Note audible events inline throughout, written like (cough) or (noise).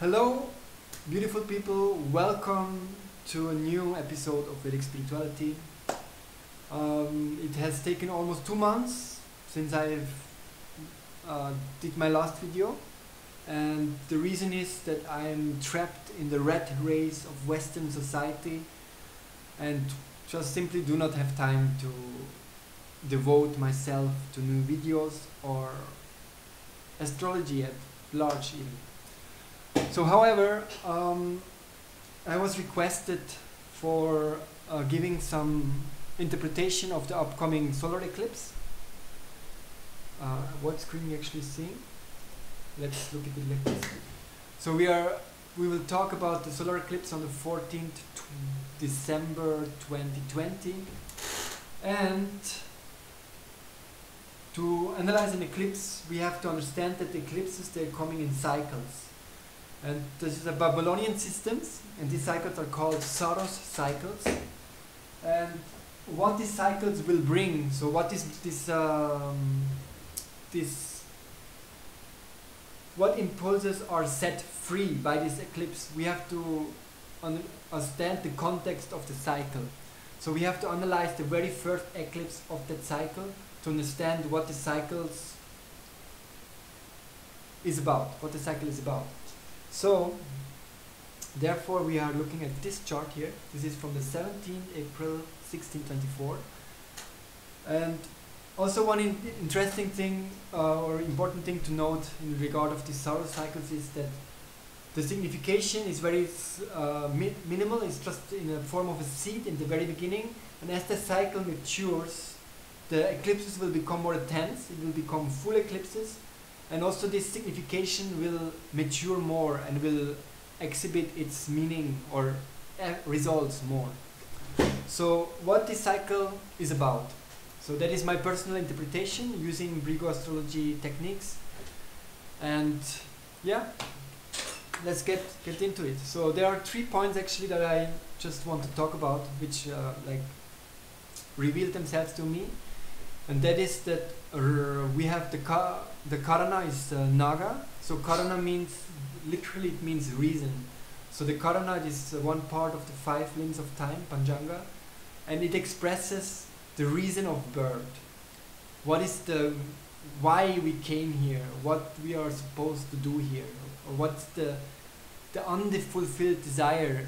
Hello, beautiful people. Welcome to a new episode of Vedic Spirituality. Um, it has taken almost two months since I've uh, did my last video, and the reason is that I'm trapped in the rat race of Western society, and just simply do not have time to devote myself to new videos or astrology at large even. So, however, um, I was requested for uh, giving some interpretation of the upcoming solar eclipse. Uh, what screen you actually seeing? Let's look at it like this. So we are we will talk about the solar eclipse on the 14th December 2020 and to analyze an eclipse, we have to understand that the eclipses they're coming in cycles. And this is a Babylonian systems, and these cycles are called Saros cycles. And what these cycles will bring, so what is this, um, this, what impulses are set free by this eclipse? We have to understand the context of the cycle. So we have to analyze the very first eclipse of that cycle to understand what the cycles is about, what the cycle is about. So, therefore, we are looking at this chart here. This is from the 17th April 1624. And also one in interesting thing uh, or important thing to note in regard of these solar cycles is that the signification is very uh, mi minimal. It's just in the form of a seed in the very beginning. And as the cycle matures, the eclipses will become more intense, it will become full eclipses, and also this signification will mature more and will exhibit its meaning or uh, results more. So what this cycle is about. So that is my personal interpretation using Brighu astrology techniques. And yeah, let's get get into it. So there are three points actually that I just want to talk about, which uh, like revealed themselves to me and that is that uh, we have the ka the karana is uh, naga. So karana means literally it means reason. So the karana is uh, one part of the five limbs of time panchanga, and it expresses the reason of birth. What is the why we came here what we are supposed to do here or what's the the unfulfilled desire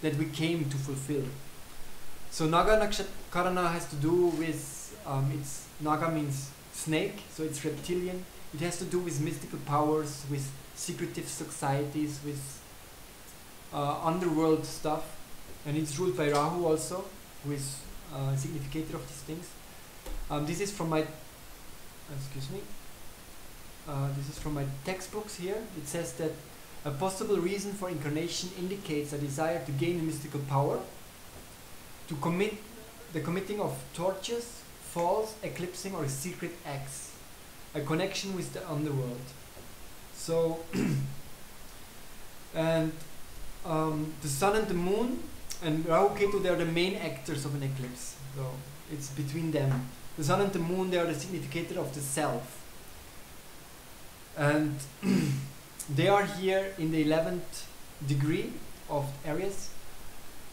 that we came to fulfill? So naga Nakshat karana has to do with um, it's Naga means snake, so it's reptilian. It has to do with mystical powers, with secretive societies, with uh, underworld stuff, and it's ruled by Rahu also, who is uh, significator of these things. Um, this is from my, excuse me, uh, this is from my textbooks here. It says that a possible reason for incarnation indicates a desire to gain a mystical power, to commit the committing of tortures, false, eclipsing, or secret acts, a connection with the underworld. So, (clears throat) and um, the sun and the moon and Rahu Ketu, they are the main actors of an eclipse. So it's between them. The sun and the moon, they are the significator of the self. And (clears throat) they are here in the 11th degree of Aries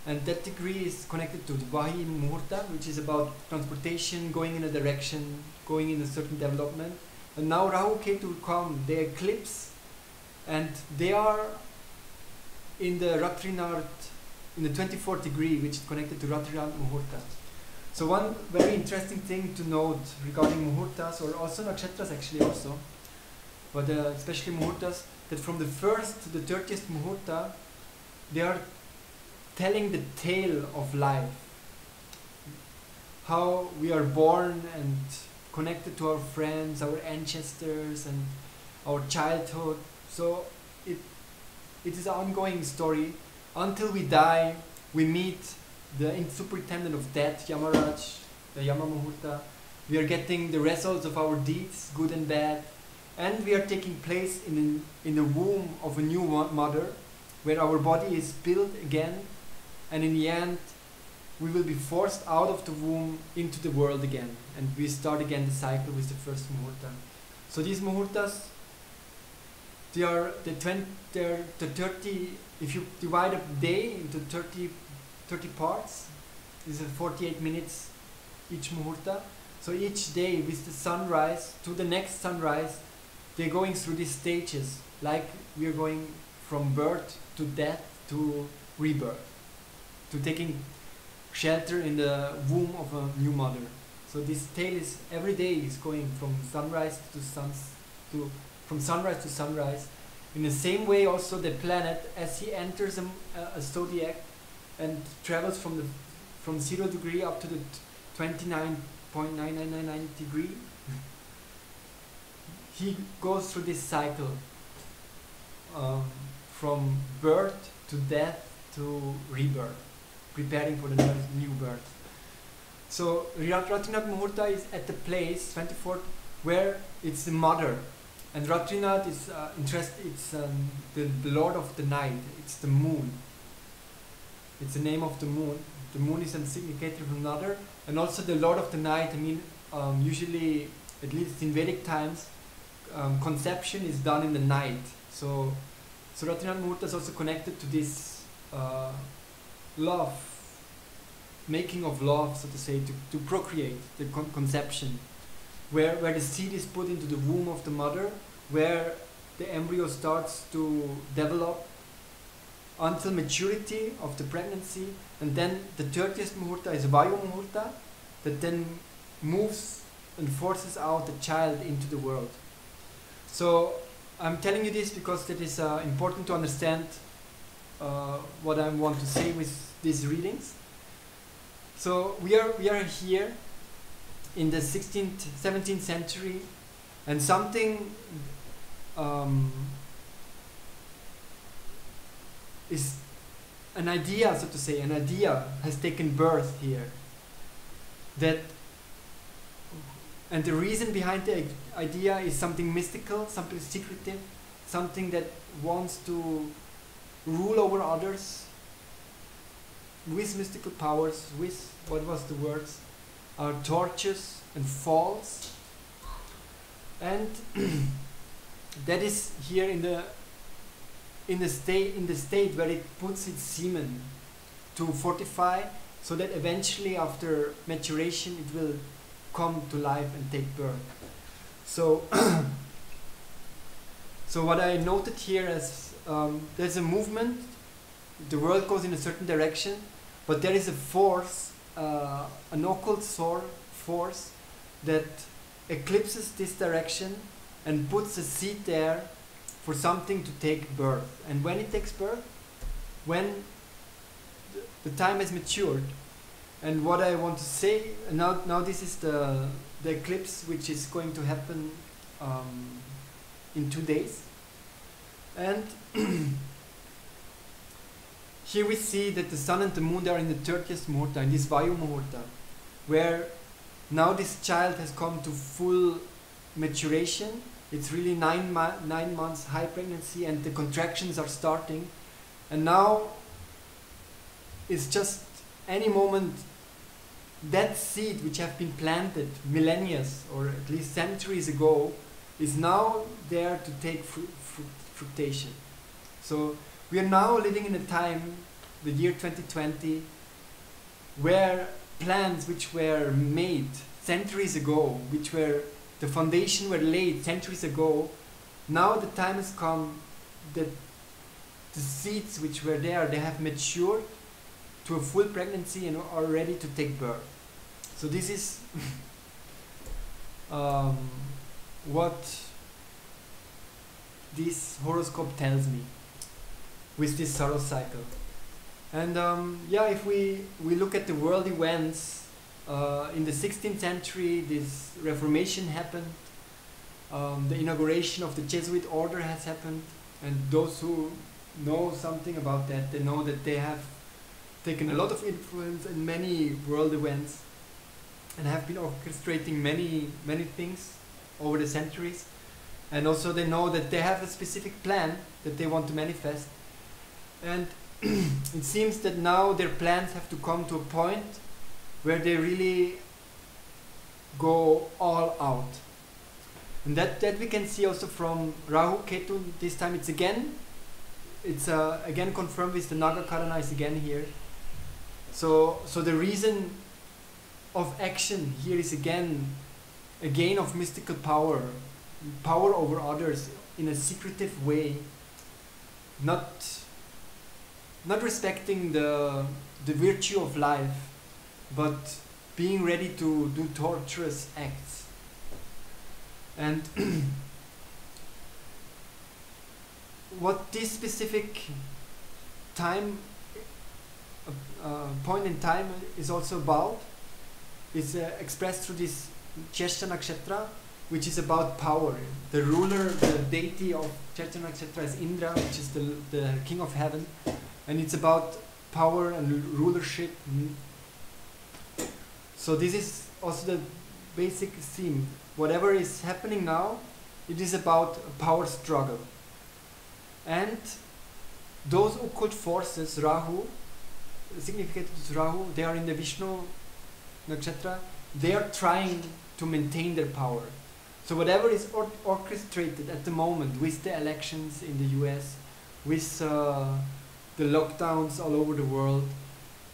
and that degree is connected to the Vahi Muhurta, which is about transportation, going in a direction, going in a certain development. And now Rahu Ketu come, they eclipse, and they are in the Ratrinath, in the 24th degree, which is connected to Ratrinath Muhurta. So one very interesting thing to note regarding Muhurtas, or also Nakshatras actually also, but uh, especially Muhurtas, that from the first to the 30th Muhurta, they are telling the tale of life. How we are born and connected to our friends, our ancestors, and our childhood. So it it is an ongoing story. Until we die, we meet the superintendent of death, Yamaraj, the Yamamuhurta. We are getting the results of our deeds, good and bad, and we are taking place in in the womb of a new mother, where our body is built again and in the end we will be forced out of the womb into the world again. And we start again the cycle with the first muhurta. So these muhurtas they are the 20 they're the 30 if you divide a day into 30 30 parts this is 48 minutes each muhurta. So each day with the sunrise to the next sunrise they're going through these stages like we're going from birth to death to rebirth to taking shelter in the womb of a new mother. So this tale is every day is going from sunrise to suns to from sunrise to sunrise. In the same way, also the planet, as he enters a, a zodiac and travels from the from zero degree up to the 29.9999 degree, he goes through this cycle um, from birth to death to rebirth, preparing for the new birth. So Ratrinath Muhurta is at the place 24th where it's the mother and Ratrinath is uh, interest. It's um, the, the Lord of the night. It's the moon. It's the name of the moon. The moon is a significator of another, and also the Lord of the night. I mean, um, usually, at least in Vedic times, um, conception is done in the night. So, so Ratrinath Muhurta is also connected to this uh, love, making of love, so to say, to, to procreate, the con conception where, where the seed is put into the womb of the mother, where the embryo starts to develop until maturity of the pregnancy, and then the 30th muhurta is Vayu muhurta that then moves and forces out the child into the world. So I'm telling you this because it is uh, important to understand uh, what I want to say with these readings. So we are we are here in the 16th, 17th century, and something um, is an idea, so to say, an idea has taken birth here. That, and the reason behind the idea is something mystical, something secretive, something that wants to rule over others with mystical powers, with what was the words? are torches and falls and (clears throat) that is here in the in the state in the state where it puts its semen to fortify so that eventually after maturation it will come to life and take birth so (clears throat) so what I noted here is um, there's a movement the world goes in a certain direction but there is a force uh, an occult force that eclipses this direction and puts a seed there for something to take birth. And when it takes birth, when the time has matured, and what I want to say now, now this is the the eclipse which is going to happen um, in two days, and (clears throat) Here we see that the sun and the moon are in the 30th Muhurta, in this Vayu Muhurta, where now this child has come to full maturation. It's really nine, nine months high pregnancy and the contractions are starting. And now it's just any moment that seed which have been planted millennia or at least centuries ago is now there to take fruit, fruitation. So we are now living in a time, the year 2020, where plans which were made centuries ago, which were the foundation were laid centuries ago, now the time has come that the seeds which were there, they have matured to a full pregnancy and are ready to take birth. So this is (laughs) um, what this horoscope tells me with this Saros cycle. And um, yeah, if we, we look at the world events, uh, in the 16th century, this Reformation happened. Um, the inauguration of the Jesuit order has happened. And those who know something about that, they know that they have taken a lot of influence in many world events and have been orchestrating many, many things over the centuries. And also they know that they have a specific plan that they want to manifest and (clears throat) it seems that now their plans have to come to a point where they really go all out. and that that we can see also from Rahu Ketu. This time it's again, it's uh, again confirmed with the Naga Karana is again here. So so the reason of action here is again a gain of mystical power, power over others in a secretive way, not not respecting the the virtue of life, but being ready to do torturous acts. And (clears throat) what this specific time uh, point in time is also about is uh, expressed through this Jyeshta Nakshatra, which is about power. The ruler, the deity of Jyeshta Nakshatra is Indra, which is the, the king of heaven, and it's about power and rulership. So this is also the basic theme. Whatever is happening now, it is about power struggle. And those occult forces, Rahu, significant is Rahu, they are in the Vishnu nakshatra, they are trying to maintain their power. So whatever is or orchestrated at the moment with the elections in the US, with uh, the lockdowns all over the world,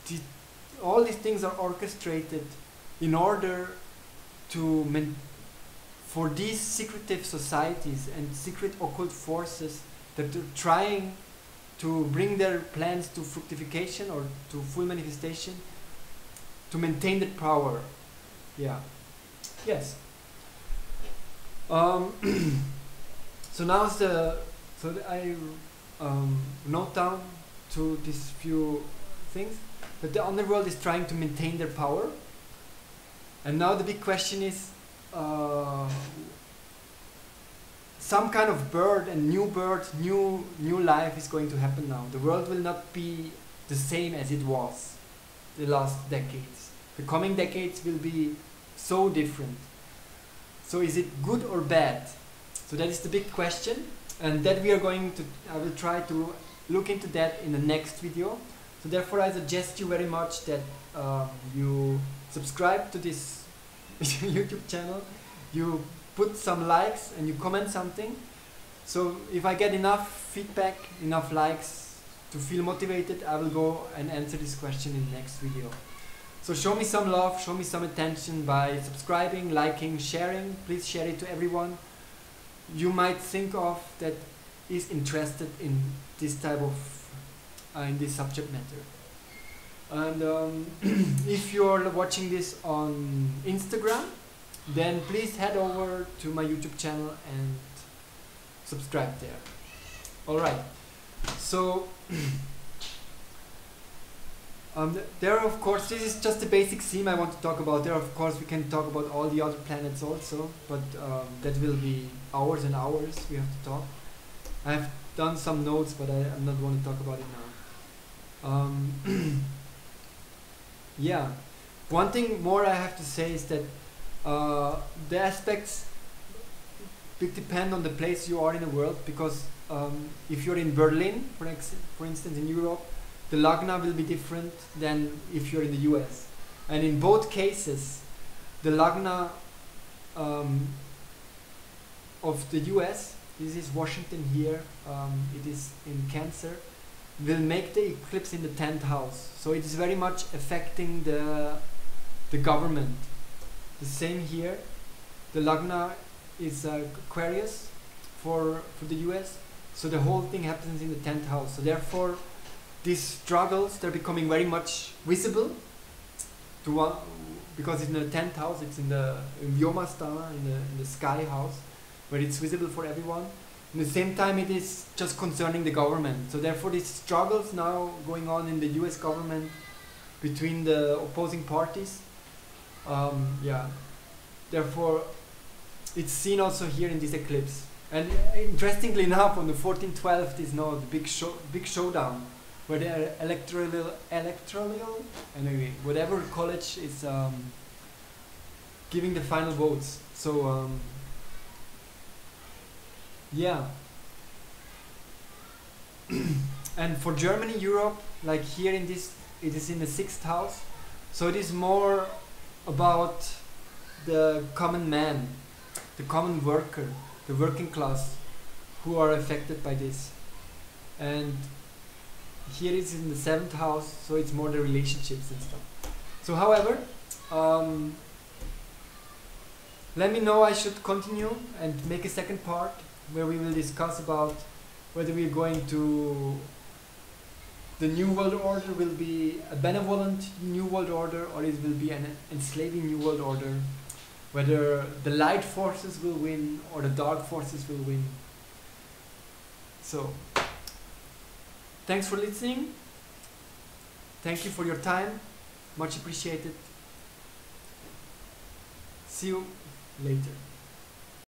the, all these things are orchestrated in order to for these secretive societies and secret occult forces that are trying to bring their plans to fructification or to full manifestation to maintain the power. Yeah. Yes. Um, (clears throat) so now is the so I um, note down to these few things But the underworld is trying to maintain their power and now the big question is uh, some kind of bird and new bird, new new life is going to happen now. The world will not be the same as it was the last decades. The coming decades will be so different. So is it good or bad? So that is the big question and that we are going to, I will try to look into that in the next video. So therefore I suggest you very much that um, you subscribe to this (laughs) YouTube channel, you put some likes and you comment something. So if I get enough feedback, enough likes to feel motivated, I will go and answer this question in the next video. So show me some love, show me some attention by subscribing, liking, sharing. Please share it to everyone you might think of that is interested in this type of, uh, in this subject matter. And um, (clears throat) if you're watching this on Instagram, then please head over to my YouTube channel and subscribe there. Alright, so (clears throat) um, there of course, this is just the basic theme I want to talk about. There of course we can talk about all the other planets also, but um, that will be hours and hours we have to talk. I've done some notes, but I, am not going to talk about it now. Um, (clears throat) yeah, one thing more I have to say is that uh, the aspects depend on the place you are in the world because um, if you're in Berlin, for, ex for instance, in Europe, the lagna will be different than if you're in the US. And in both cases, the lagna um, of the US, this is Washington here, um, it is in Cancer, will make the eclipse in the 10th house. So it is very much affecting the, the government the same here. The Lagna is uh, Aquarius for, for the US. So the whole thing happens in the 10th house. So therefore, these struggles, they're becoming very much visible to one, because it's in the 10th house, it's in the in Vyomasthana, in the, in the sky house, where it's visible for everyone. At the same time, it is just concerning the government. So therefore, these struggles now going on in the US government between the opposing parties um, yeah. Therefore, it's seen also here in this eclipse. And interestingly enough, on the 1412th is now the big show, big showdown, where the electoral, electoral, anyway, whatever college is um, giving the final votes. So, um, yeah. and for Germany, Europe, like here in this, it is in the sixth house. So it is more about the common man. the common worker, the working class, who are affected by this. And here it's in the seventh house, so it's more the relationships and stuff. So, however, um, let me know I should continue and make a second part where we will discuss about whether we're going to the new world order will be a benevolent new world order or it will be an enslaving new world order. Whether the light forces will win or the dark forces will win. So thanks for listening. Thank you for your time. Much appreciated. See you later